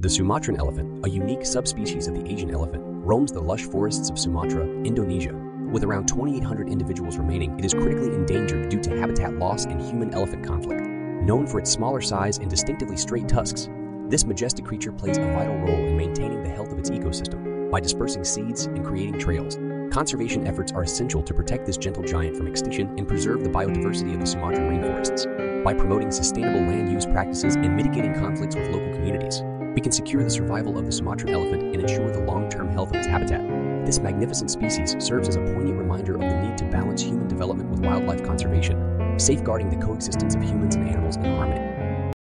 The Sumatran elephant, a unique subspecies of the Asian elephant, roams the lush forests of Sumatra, Indonesia. With around 2,800 individuals remaining, it is critically endangered due to habitat loss and human-elephant conflict. Known for its smaller size and distinctively straight tusks, this majestic creature plays a vital role in maintaining the health of its ecosystem by dispersing seeds and creating trails. Conservation efforts are essential to protect this gentle giant from extinction and preserve the biodiversity of the Sumatran rainforests. By promoting sustainable land use practices and mitigating conflicts with local communities, we can secure the survival of the Sumatran elephant and ensure the long-term health of its habitat. This magnificent species serves as a poignant reminder of the need to balance human development with wildlife conservation, safeguarding the coexistence of humans and animals in harmony.